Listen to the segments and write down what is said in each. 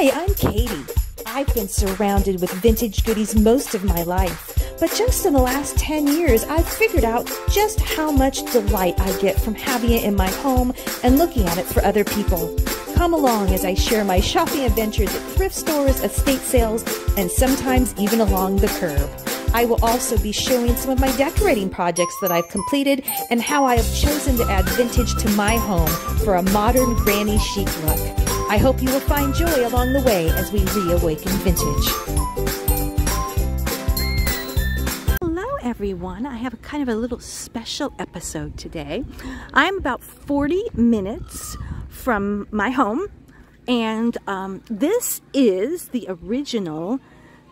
Hi, I'm Katie. I've been surrounded with vintage goodies most of my life, but just in the last 10 years, I've figured out just how much delight I get from having it in my home and looking at it for other people. Come along as I share my shopping adventures at thrift stores, estate sales, and sometimes even along the curb. I will also be showing some of my decorating projects that I've completed and how I have chosen to add vintage to my home for a modern granny chic look. I hope you will find joy along the way as we reawaken vintage. Hello, everyone. I have a kind of a little special episode today. I'm about 40 minutes from my home, and um, this is the original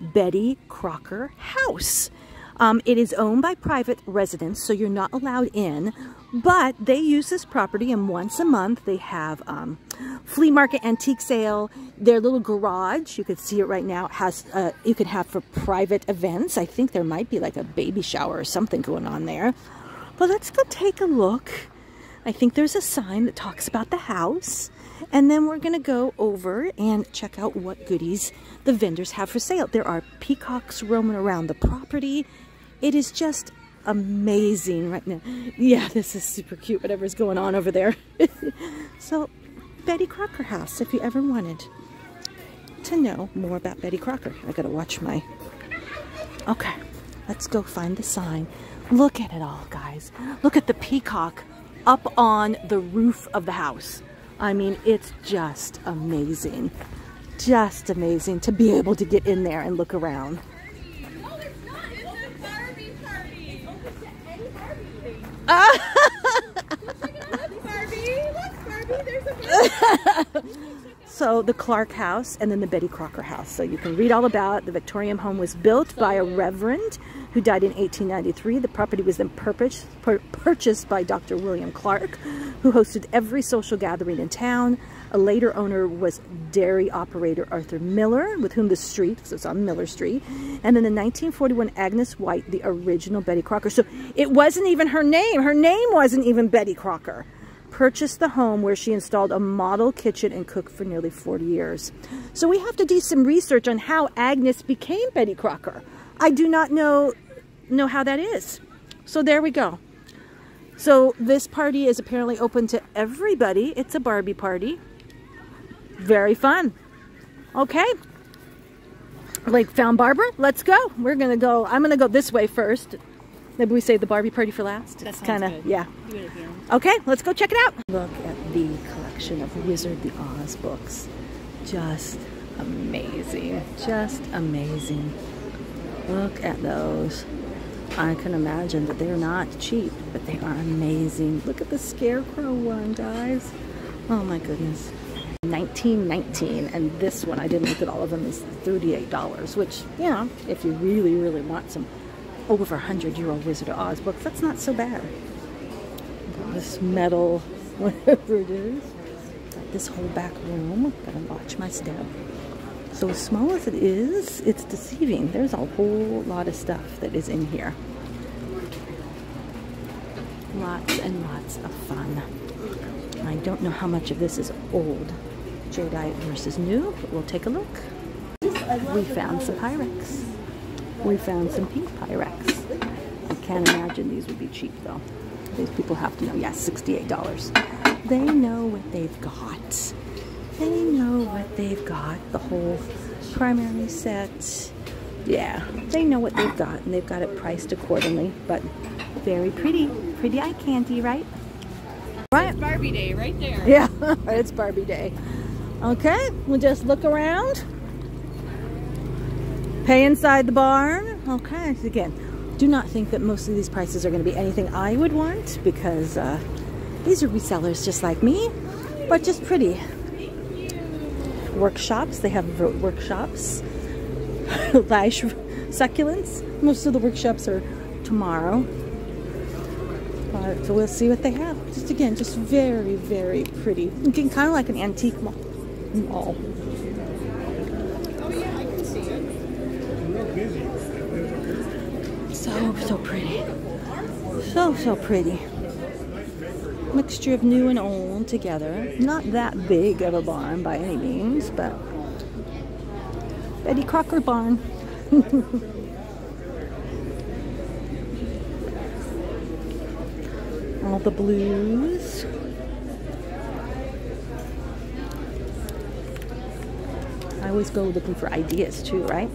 Betty Crocker House. Um, it is owned by private residents, so you're not allowed in, but they use this property and once a month they have um, flea market antique sale. Their little garage, you can see it right now, has uh, you can have for private events. I think there might be like a baby shower or something going on there. But let's go take a look. I think there's a sign that talks about the house. And then we're going to go over and check out what goodies the vendors have for sale. There are peacocks roaming around the property. It is just amazing right now. Yeah, this is super cute, whatever's going on over there. so, Betty Crocker House, if you ever wanted to know more about Betty Crocker. I gotta watch my... Okay, let's go find the sign. Look at it all, guys. Look at the peacock up on the roof of the house. I mean, it's just amazing. Just amazing to be able to get in there and look around. so the Clark House and then the Betty Crocker House. So you can read all about. The Victorian home was built by a reverend who died in 1893. The property was then purchased, purchased by Dr. William Clark, who hosted every social gathering in town. A later owner was dairy operator Arthur Miller, with whom the street, so it's on Miller Street. And then in 1941, Agnes White, the original Betty Crocker. So it wasn't even her name. Her name wasn't even Betty Crocker. Purchased the home where she installed a model kitchen and cooked for nearly 40 years. So we have to do some research on how Agnes became Betty Crocker. I do not know, know how that is. So there we go. So this party is apparently open to everybody. It's a Barbie party. Very fun. Okay. Like found Barbara? Let's go. We're gonna go. I'm gonna go this way first. Maybe we save the Barbie party for last. That kind of yeah. Okay, let's go check it out. Look at the collection of Wizard the Oz books. Just amazing. Just amazing. Look at those. I can imagine that they're not cheap, but they are amazing. Look at the Scarecrow one, guys. Oh my goodness. 1919 and this one I didn't look at all of them is $38 which yeah if you really really want some over 100 year old Wizard of Oz books that's not so bad. This metal whatever it is got this whole back room gotta watch my step. So as small as it is it's deceiving. There's a whole lot of stuff that is in here. Lots and lots of fun. I don't know how much of this is old Jadeite versus new, but we'll take a look. We found some Pyrex. We found some pink Pyrex. I can't imagine these would be cheap though. These people have to know, yes, $68. They know what they've got. They know what they've got. The whole primary set. Yeah, they know what they've got and they've got it priced accordingly, but very pretty. Pretty eye candy, right? Right. It's Barbie Day right there. Yeah, it's Barbie Day. Okay, we'll just look around. Pay inside the barn. Okay, again, do not think that most of these prices are going to be anything I would want because uh, these are resellers just like me, but just pretty. Workshops, they have workshops. Lash succulents. Most of the workshops are tomorrow. So we'll see what they have. Just again, just very, very pretty. Looking kind of like an antique mall. Oh yeah, I can see it. So, so pretty. So, so pretty. Mixture of new and old together. Not that big of a barn by any means, but Betty Crocker barn. All the blues. Always go looking for ideas too, right?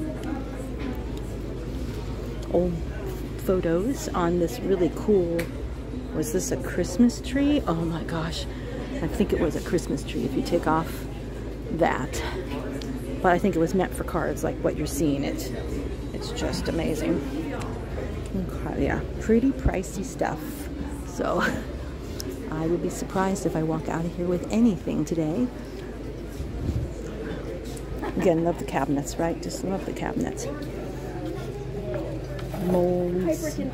Old photos on this really cool, was this a Christmas tree? Oh my gosh, I think it was a Christmas tree if you take off that. But I think it was meant for cards like what you're seeing. It, it's just amazing. Yeah, pretty pricey stuff. So I would be surprised if I walk out of here with anything today. Again, love the cabinets, right? Just love the cabinets. Molds.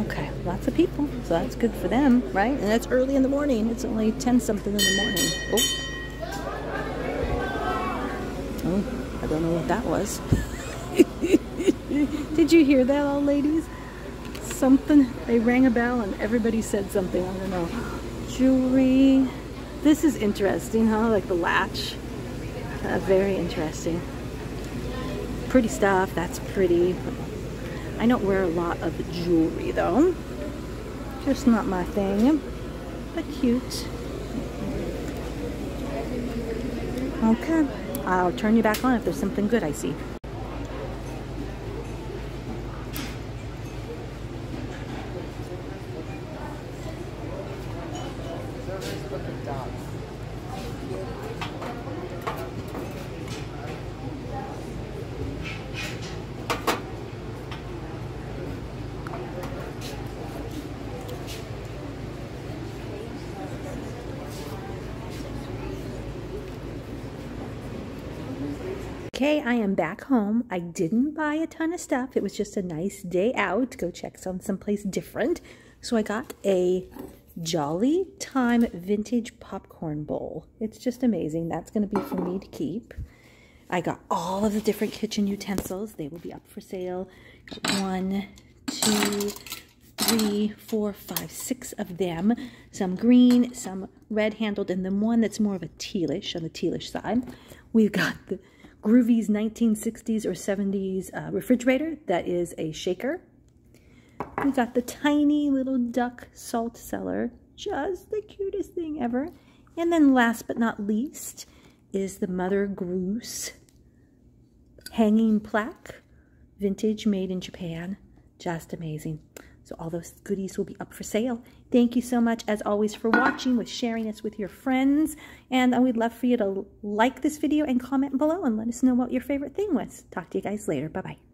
Okay, lots of people, so that's good for them, right? And that's early in the morning. It's only 10 something in the morning. Oh. Oh, I don't know what that was. Did you hear that, all ladies? Something, they rang a bell and everybody said something, I don't know. Jewelry. This is interesting, huh? Like the latch. Uh, very interesting. Pretty stuff, that's pretty. I don't wear a lot of jewelry though. Just not my thing, but cute. Okay, I'll turn you back on if there's something good I see. Okay, I am back home. I didn't buy a ton of stuff. It was just a nice day out to go check on someplace different. So I got a Jolly Time Vintage Popcorn Bowl. It's just amazing. That's going to be for me to keep. I got all of the different kitchen utensils. They will be up for sale. One, two, three, four, five, six of them. Some green, some red handled, and then one that's more of a tealish on the tealish side. We've got the Groovy's 1960s or 70s uh, refrigerator that is a shaker. We got the tiny little duck salt cellar, just the cutest thing ever. And then last but not least is the Mother Goose hanging plaque, vintage made in Japan. Just amazing. So all those goodies will be up for sale. Thank you so much, as always, for watching, with sharing this with your friends. And I would love for you to like this video and comment below and let us know what your favorite thing was. Talk to you guys later. Bye-bye.